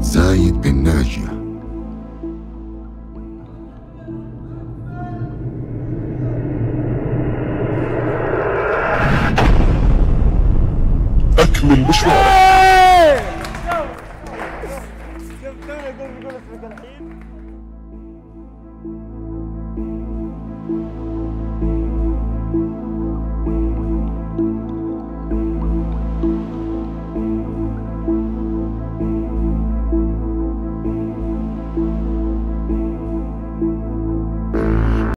زايد بن ناجية. أكمل مشوارك إيه!